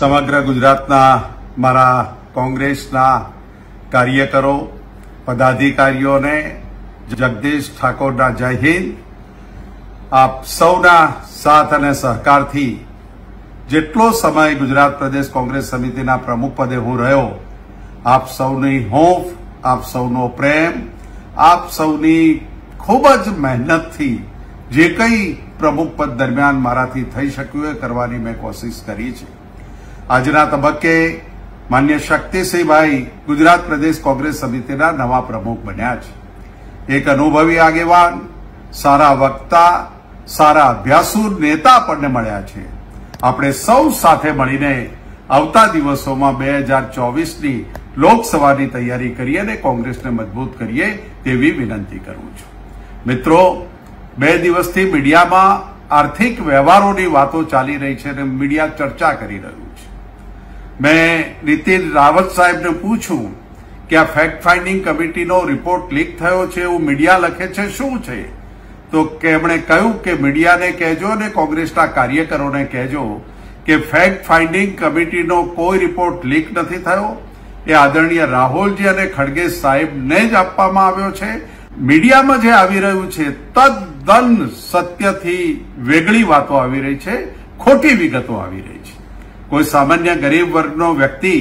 સમગ્ર ગુજરાતના મારા કોંગ્રેસના કાર્યકરો, પદાધિકારીઓને જગદીશ ઠાકોરના જય હિન્દ. આપ સૌના સાથ અને સહકારથી જેટલો સમય ગુજરાત પ્રદેશ કોંગ્રેસ સમિતિના પ્રમુખ પદે હું રહ્યો, આપ સૌની હોંફ, આપ સૌનો પ્રેમ, આપ સૌની ખૂબ જ મહેનતથી જે કંઈ પ્રમુખ પદ દરમિયાન મારાથી થઈ શક્યું એ કરવાની મેં કોશિશ કરી છે. આજના તબક્કે માન્ય શક્તિસિંહભાઈ ગુજરાત પ્રદેશ કોંગ્રેસ સમિતિના નવા પ્રમુખ બન્યા છે. એક અનુભવી આગેવાન, સારા વક્તા, સારા અભ્યાસુ નેતા આપણને મળ્યા છે. આપણે સૌ સાથે મળીને આવતા દિવસોમાં બે હજાર ચોવીસની લોકસભાની તૈયારી કરીએ અને કોંગ્રેસને મજબૂત કરીએ તેવી વિનંતી કરું છું. મિત્રો, બે દિવસથી મીડિયામાં આર્થિક વ્યવહારોની વાતો ચાલી રહી છે અને મીડિયા ચર્ચા કરી રહ્યું મેં નીતિન રાવત સાહેબને પૂછ્યું કે આ ફેક્ટ ફાઇન્ડિંગ કમિટીનો રિપોર્ટ લીક થયો છે એવું મીડિયા લખે છે, શું છે? તો એમણે કહ્યું કે મીડિયાને કહેજો અને કોંગ્રેસના કાર્યકરોને કહેજો કે ફેક્ટ ફાઇન્ડિંગ કમિટીનો કોઈ રિપોર્ટ લીક નથી થયો. એ આદરણીય રાહુલજી અને ખડગે સાહેબને જ આપવામાં આવ્યો છે. મીડિયામાં જે આવી રહ્યું છે, તદ્દન સત્યથી વેગળી વાતો આવી રહી છે, ખોટી વિગતો આવી રહી છે. કોઈ સામાન્ય ગરીબ વર્ગનો વ્યક્તિ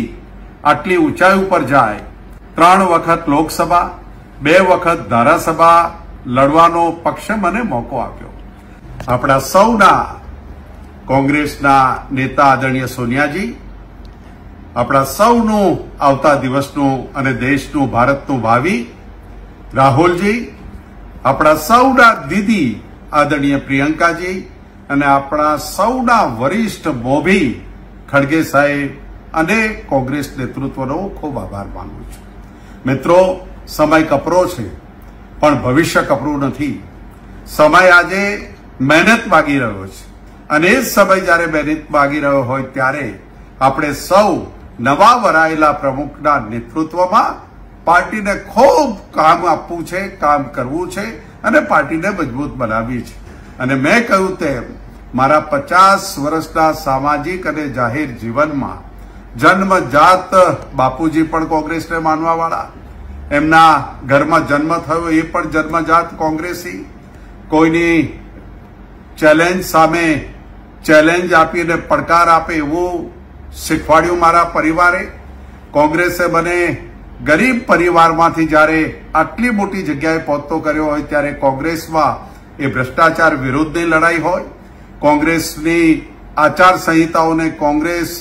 આટલી ઊંચાઈ ઉપર જાય, ત્રણ વખત લોકસભા, બે વખત ધારાસભા લડવાનો પક્ષે મને મોકો આપ્યો. આપણા સૌના કોંગ્રેસના નેતા આદરણીય સોનિયાજી, આપણા સૌનું આવતા દિવસનું અને દેશનું ભારતનું ભાવિ રાહુલજી, આપણા સૌના દીદી આદરણીય પ્રિયંકાજી અને આપણા સૌના વરિષ્ઠ મોભી ખડગે સાહેબ અને કોંગ્રેસ નેતૃત્વનો ખૂબ આભાર માનું છું. મિત્રો, સમય કપરો છે, પણ ભવિષ્ય કપરું નથી. સમય આજે મહેનત માગી રહ્યો છે અને એ સમય જ્યારે મહેનત માગી રહ્યો હોય ત્યારે આપણે સૌ નવા વરાયેલા પ્રમુખના નેતૃત્વમાં પાર્ટીને ખૂબ કામ આપવું છે, કામ કરવું છે અને પાર્ટીને મજબૂત બનાવવી છે. અને મેં કહ્યું તેમ મારા પચાસ વર્ષના સામાજિક અને જાહેર જીવનમાં જન્મજાત બાપુજી પણ કોંગ્રેસને માનવાવાળા. એમના ઘરમાં જન્મ થયો એ પણ જન્મજાત કોંગ્રેસી. કોઈની ચેલેન્જ સામે ચેલેન્જ આપીને પડકાર આપે એવું શીખવાડ્યું મારા પરિવારે. કોંગ્રેસે મને ગરીબ પરિવારમાંથી જ્યારે આટલી મોટી જગ્યાએ પહોંચતો કર્યો હોય ત્યારે કોંગ્રેસમાં એ ભ્રષ્ટાચાર વિરુદ્ધની લડાઈ હોય. કોંગ્રેસની આચારસંહિતાઓને કોંગ્રેસ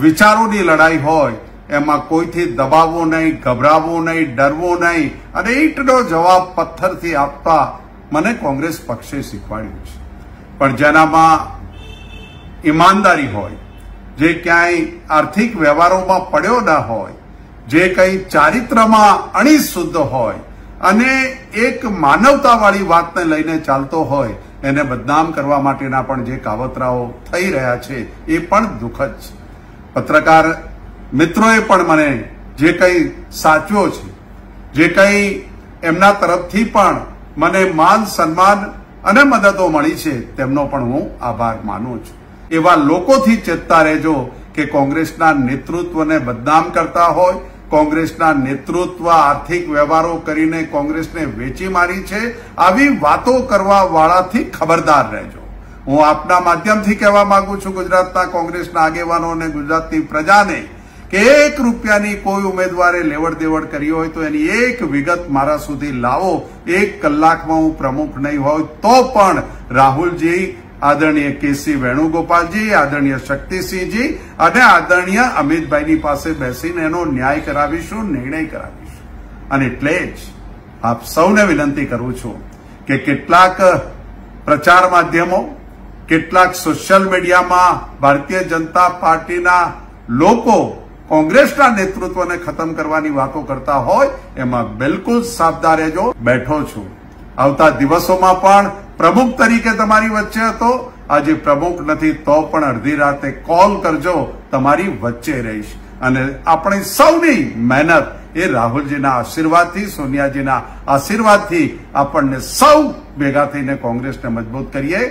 વિચારોની લડાઈ હોય, એમાં કોઈથી દબાવવો નહીં, ગભરાવવો નહીં, ડરવો નહીં, અને ઈંટનો જવાબ પથ્થરથી આપતા મને કોંગ્રેસ પક્ષે શીખવાડ્યું છે. પણ જેનામાં ઈમાનદારી હોય, જે ક્યાંય આર્થિક વ્યવહારોમાં પડ્યો ના હોય, જે કંઈ ચારિત્રમાં અણીશુદ્ધ હોય, અને એક માનવતાવાળી વાતને લઈને ચાલતો હોય એને બદનામ કરવા માટેના પણ જે કાવતરાઓ થઈ રહ્યા છે, એ પણ દુઃખદ છે. પત્રકાર મિત્રોએ પણ મને જે કંઈ સાચવો છે, જે કંઈ એમના તરફથી પણ મને માન, સન્માન અને મદદો મળી છે, તેમનો પણ હું આભાર માનું છું. એવા લોકોથી ચેતતા રહેજો કે કોંગ્રેસના નેતૃત્વને બદનામ કરતા હોય કોંગ્રેસના નેતૃત્વ આર્થિક વ્યવહારો કરીને કોંગ્રેસને વેચી મારી છે, આવી વાતો કરવા વાળાથી ખબરદાર રહેજો. હું આપના માધ્યમથી કહેવા માંગુ છું, ગુજરાતના કોંગ્રેસના આગેવાનો અને ગુજરાતની પ્રજાને કે એક રૂપિયાની કોઈ ઉમેદવારે લેવડ દેવડ કરી હોય તો એની એક વિગત મારા સુધી લાવો. એક કલાકમાં હું પ્રમુખ નહીં હોય તો પણ રાહુલજી આદરણીય કેસી વેણુગોપાલજી, આદરણીય શક્તિસિંહજી અને આદરણીય અમિતભાઈની પાસે બેસીને એનો ન્યાય કરાવીશું, નિર્ણય કરાવીશું. અને એટલે જ આપ સૌને વિનંતી કરું છું કે કેટલાક પ્રચાર માધ્યમો, કેટલાક સોશિયલ મીડિયામાં ભારતીય જનતા પાર્ટીના લોકો કોંગ્રેસના નેતૃત્વને ખતમ કરવાની વાતો કરતા હોય, એમાં બિલકુલ સાવધાન રહેજો. બેઠો છું. આવતા દિવસોમાં પણ પ્રમુખ તરીકે તમારી વચ્ચે હતો. આજે પ્રમુખ નથી, તો પણ અડધી રાતે કોલ કરજો, તમારી વચ્ચે રહીશ. અને આપણી સૌની મહેનત એ રાહુલજીના આશીર્વાદથી, સોનિયાજીના આશીર્વાદથી આપણને સૌ ભેગા થઈને કોંગ્રેસને મજબૂત કરીએ.